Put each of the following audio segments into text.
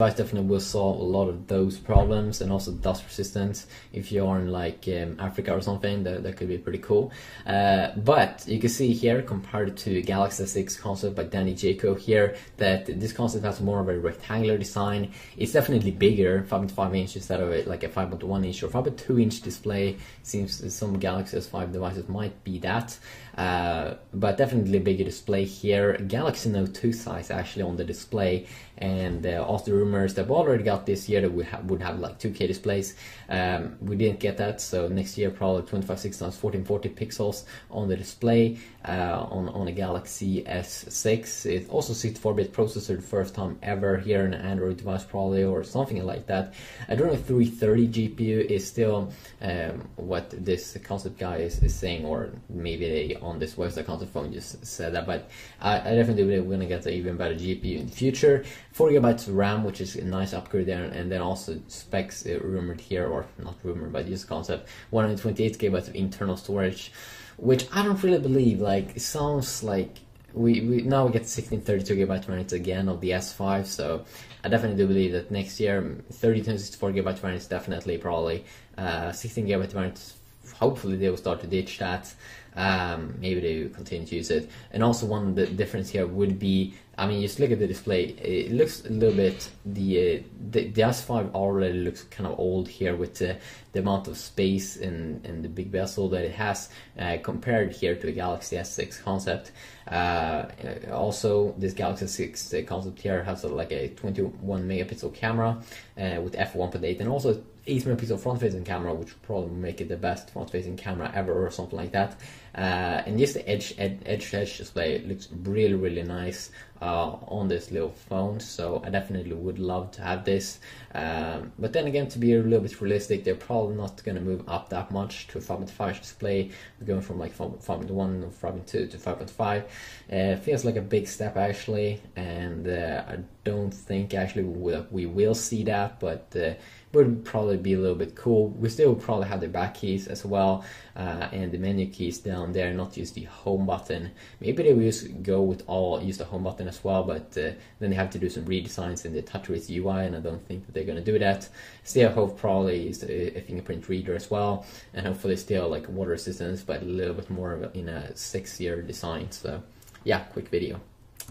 device definitely will solve a lot of those problems and also dust resistance if you are in like um, Africa or something that, that could be pretty cool. Uh, but you can see here compared to Galaxy S6 concept by Danny Jaco here that this concept has more of a rectangular design. It's definitely bigger 5.5 inch instead of like a 5.1 inch or 5.2 inch display. Seems some Galaxy S5 devices might be that. Uh, but definitely bigger display here. Galaxy Note 2 size actually on the display and uh, also rumors that we already got this year that we ha would have like 2K displays. Um, we didn't get that, so next year probably 2560 times 1440 pixels on the display uh, on on a Galaxy S6. It also 64-bit processor, the first time ever here in an Android device probably or something like that. I don't Adreno 330 GPU is still um, what this concept guy is, is saying, or maybe they on this website concept phone just said that, but I, I definitely believe we're gonna get an even better GPU in the future. 4 gigabytes RAM, which is a nice upgrade there, and then also specs uh, rumored here, or not rumored, but just concept 128 gigabytes of internal storage, which I don't really believe. Like, it sounds like we, we now we get 1632 gigabyte variants again of the S5, so I definitely do believe that next year 30 to 64 gigabyte variants definitely probably uh, 16 gigabyte variants. Hopefully they will start to ditch that. Um, maybe they will continue to use it. And also one the difference here would be I mean, just look at the display. It looks a little bit the uh, the, the S5 already looks kind of old here with the, the amount of space and, and the big bezel that it has uh, compared here to a Galaxy S6 concept. Uh, also, this Galaxy S6 concept here has a, like a 21 megapixel camera uh, with f1.8 and also 8 megapixel front facing camera, which probably make it the best front facing camera ever or something like that. Uh, and just the edge edge edge display looks really really nice uh, on this little phone. So I definitely would love to have this. Um, but then again, to be a little bit realistic, they're probably not going to move up that much to a 5.5 display. We're going from like 5.1 or 5.2 to 5.5. Uh, feels like a big step actually, and uh, I don't think actually we, we will see that, but uh, would probably be a little bit cool. We still probably have the back keys as well uh, and the menu keys down there, not use the home button. Maybe they will just go with all use the home button as well, but uh, then they have to do some redesigns in the TouchWiz UI, and I don't think that they're gonna do that. Still, hope probably is a, a fingerprint reader as well, and hopefully still like water resistance, but a little bit more in a six-year design. So, yeah, quick video.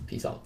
Peace out.